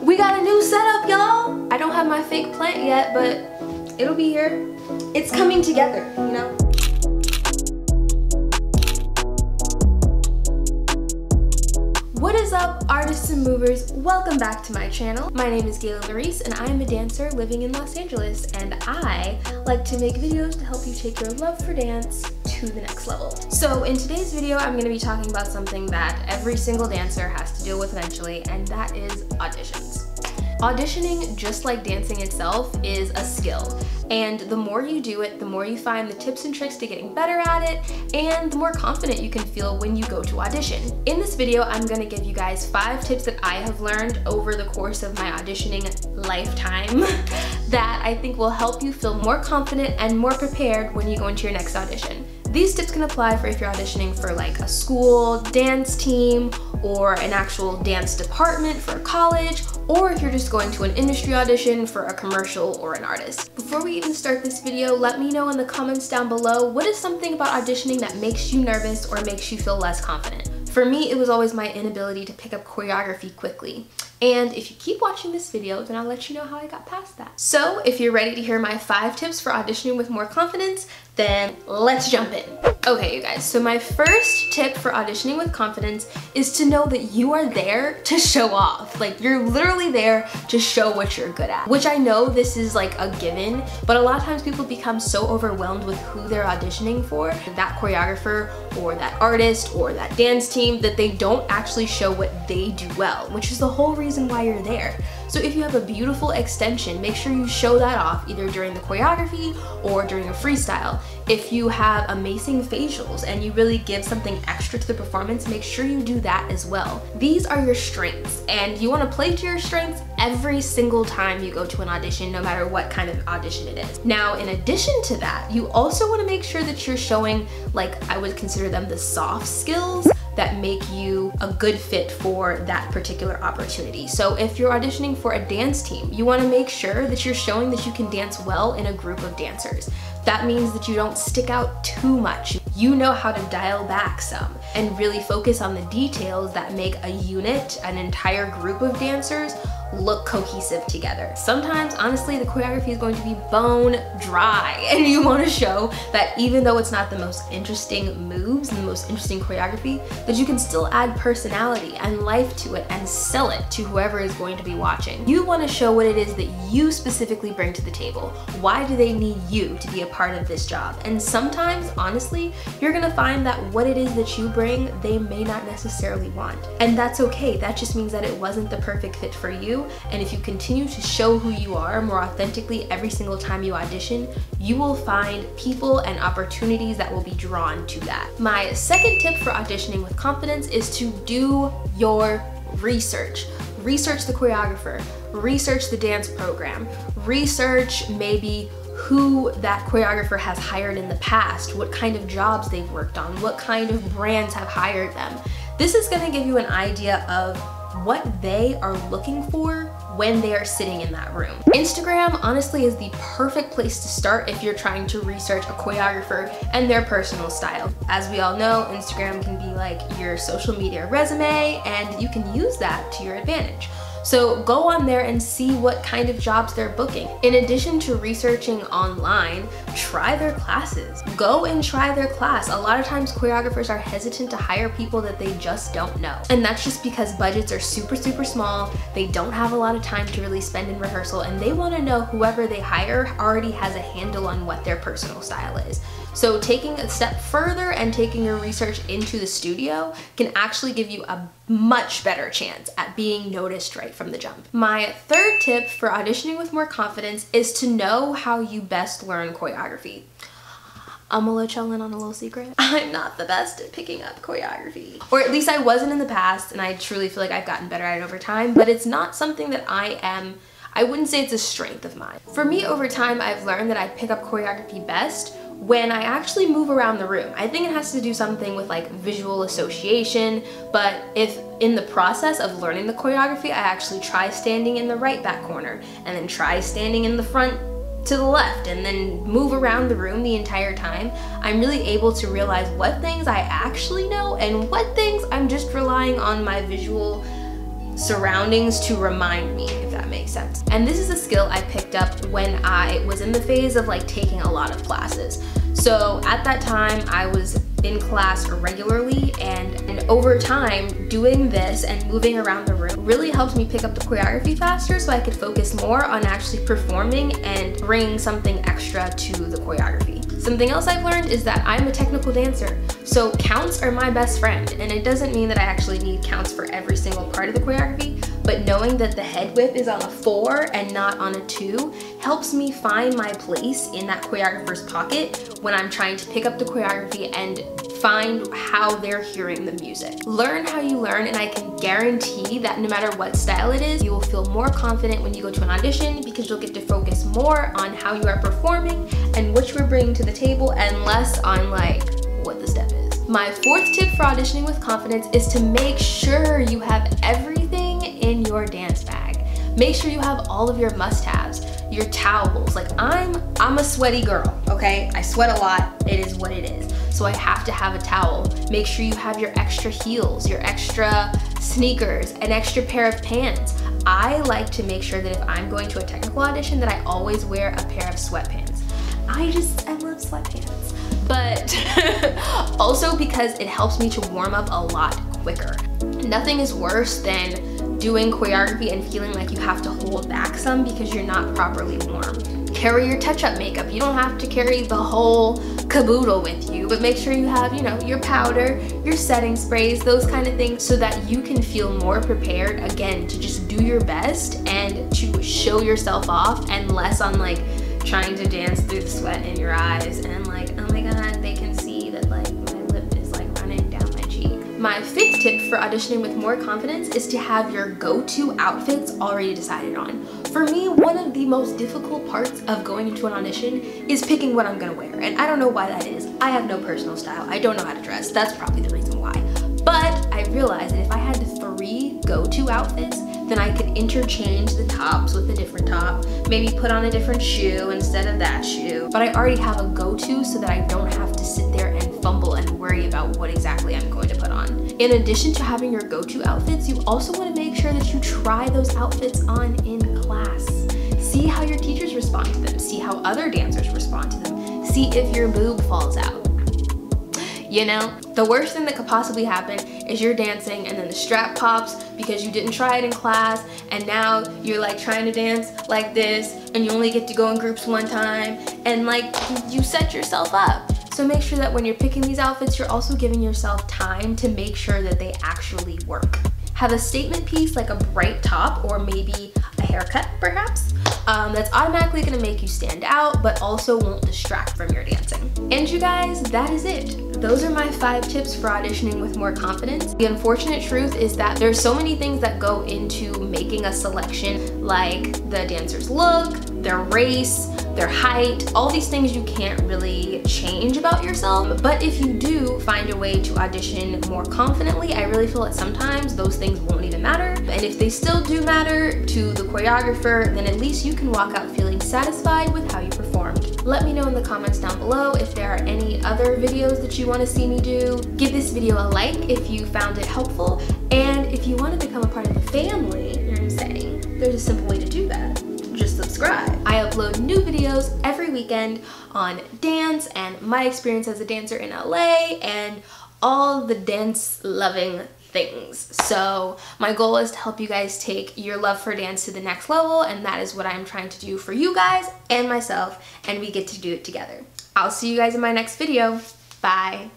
We got a new setup, y'all. I don't have my fake plant yet, but it'll be here. It's coming together, you know? What is up, artists and movers? Welcome back to my channel. My name is Gaylyn Lareese and I am a dancer living in Los Angeles and I like to make videos to help you take your love for dance to the next level. So in today's video, I'm gonna be talking about something that every single dancer has to deal with eventually and that is auditions. Auditioning, just like dancing itself, is a skill. And the more you do it, the more you find the tips and tricks to getting better at it, and the more confident you can feel when you go to audition. In this video, I'm gonna give you guys five tips that I have learned over the course of my auditioning lifetime that I think will help you feel more confident and more prepared when you go into your next audition. These tips can apply for if you're auditioning for like a school dance team or an actual dance department for college or if you're just going to an industry audition for a commercial or an artist. Before we even start this video, let me know in the comments down below what is something about auditioning that makes you nervous or makes you feel less confident. For me, it was always my inability to pick up choreography quickly. And if you keep watching this video, then I'll let you know how I got past that. So if you're ready to hear my five tips for auditioning with more confidence, then let's jump in. Okay, you guys, so my first tip for auditioning with confidence is to know that you are there to show off. Like, you're literally there to show what you're good at, which I know this is like a given, but a lot of times people become so overwhelmed with who they're auditioning for, that choreographer or that artist or that dance team, that they don't actually show what they do well, which is the whole reason why you're there. So if you have a beautiful extension, make sure you show that off either during the choreography or during a freestyle. If you have amazing facials and you really give something extra to the performance, make sure you do that as well. These are your strengths and you wanna play to your strengths every single time you go to an audition, no matter what kind of audition it is. Now, in addition to that, you also wanna make sure that you're showing, like I would consider them the soft skills that make you a good fit for that particular opportunity. So if you're auditioning for a dance team, you wanna make sure that you're showing that you can dance well in a group of dancers. That means that you don't stick out too much. You know how to dial back some and really focus on the details that make a unit, an entire group of dancers, look cohesive together. Sometimes, honestly, the choreography is going to be bone dry and you want to show that even though it's not the most interesting moves and the most interesting choreography, that you can still add personality and life to it and sell it to whoever is going to be watching. You want to show what it is that you specifically bring to the table. Why do they need you to be a part of this job? And sometimes, honestly, you're gonna find that what it is that you bring, they may not necessarily want. And that's okay. That just means that it wasn't the perfect fit for you and if you continue to show who you are more authentically every single time you audition, you will find people and opportunities that will be drawn to that. My second tip for auditioning with confidence is to do your research. Research the choreographer, research the dance program, research maybe who that choreographer has hired in the past, what kind of jobs they've worked on, what kind of brands have hired them. This is gonna give you an idea of what they are looking for when they are sitting in that room. Instagram honestly is the perfect place to start if you're trying to research a choreographer and their personal style. As we all know, Instagram can be like your social media resume and you can use that to your advantage. So go on there and see what kind of jobs they're booking. In addition to researching online, try their classes. Go and try their class. A lot of times choreographers are hesitant to hire people that they just don't know. And that's just because budgets are super, super small. They don't have a lot of time to really spend in rehearsal and they wanna know whoever they hire already has a handle on what their personal style is. So taking a step further and taking your research into the studio can actually give you a much better chance at being noticed right from the jump. My third tip for auditioning with more confidence is to know how you best learn choreography. I'm gonna let y'all in on a little secret. I'm not the best at picking up choreography. Or at least I wasn't in the past and I truly feel like I've gotten better at it over time, but it's not something that I am I wouldn't say it's a strength of mine. For me, over time, I've learned that I pick up choreography best when I actually move around the room. I think it has to do something with like visual association, but if in the process of learning the choreography, I actually try standing in the right back corner and then try standing in the front to the left and then move around the room the entire time, I'm really able to realize what things I actually know and what things I'm just relying on my visual surroundings to remind me, that makes sense. And this is a skill I picked up when I was in the phase of like taking a lot of classes. So at that time, I was in class regularly and, and over time doing this and moving around the room really helped me pick up the choreography faster so I could focus more on actually performing and bring something extra to the choreography. Something else I've learned is that I'm a technical dancer, so counts are my best friend, and it doesn't mean that I actually need counts for every single part of the choreography, but knowing that the head whip is on a four and not on a two helps me find my place in that choreographer's pocket when I'm trying to pick up the choreography and find how they're hearing the music. Learn how you learn and I can guarantee that no matter what style it is, you will feel more confident when you go to an audition because you'll get to focus more on how you are performing and what you are bringing to the table and less on like what the step is. My fourth tip for auditioning with confidence is to make sure you have everything in your dance bag. Make sure you have all of your must-haves, your towels. Like I'm, I'm a sweaty girl, okay? I sweat a lot, it is what it is so I have to have a towel. Make sure you have your extra heels, your extra sneakers, an extra pair of pants. I like to make sure that if I'm going to a technical audition that I always wear a pair of sweatpants. I just, I love sweatpants. But also because it helps me to warm up a lot quicker. Nothing is worse than doing choreography and feeling like you have to hold back some because you're not properly warm carry your touch-up makeup. You don't have to carry the whole caboodle with you, but make sure you have, you know, your powder, your setting sprays, those kind of things so that you can feel more prepared, again, to just do your best and to show yourself off and less on like trying to dance through the sweat in your eyes and like, oh my god, they can see my fifth tip for auditioning with more confidence is to have your go-to outfits already decided on. For me, one of the most difficult parts of going into an audition is picking what I'm gonna wear. And I don't know why that is. I have no personal style. I don't know how to dress. That's probably the reason why. But I realized that if I had three go-to outfits, then I could interchange the tops with a different top, maybe put on a different shoe instead of that shoe. But I already have a go-to so that I don't have worry about what exactly I'm going to put on. In addition to having your go-to outfits, you also want to make sure that you try those outfits on in class. See how your teachers respond to them. See how other dancers respond to them. See if your boob falls out. You know, the worst thing that could possibly happen is you're dancing and then the strap pops because you didn't try it in class and now you're like trying to dance like this and you only get to go in groups one time and like you set yourself up. So make sure that when you're picking these outfits, you're also giving yourself time to make sure that they actually work. Have a statement piece like a bright top or maybe a haircut perhaps. Um, that's automatically gonna make you stand out, but also won't distract from your dancing. And you guys, that is it. Those are my five tips for auditioning with more confidence. The unfortunate truth is that there's so many things that go into making a selection, like the dancer's look, their race, their height, all these things you can't really change about yourself. But if you do find a way to audition more confidently, I really feel that sometimes those things won't even matter. And if they still do matter to the choreographer, then at least you can walk out feeling satisfied with how you. Let me know in the comments down below if there are any other videos that you want to see me do. Give this video a like if you found it helpful. And if you want to become a part of the family, you know what I'm saying, there's a simple way to do that just subscribe. I upload new videos every weekend on dance and my experience as a dancer in LA and all the dance loving things. So my goal is to help you guys take your love for dance to the next level and that is what I'm trying to do for you guys and myself and we get to do it together. I'll see you guys in my next video. Bye.